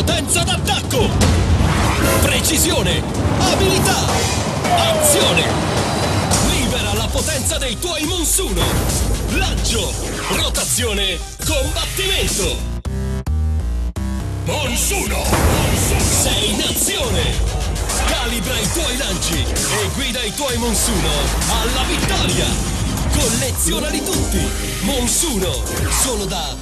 Potenza d'attacco! Precisione! Abilità! Azione! Libera la potenza dei tuoi Monsuno! Lancio! Rotazione! Combattimento! Monsuno! Sei in azione! Calibra i tuoi lanci e guida i tuoi Monsuno alla vittoria! Collezionali tutti! Monsuno! Solo da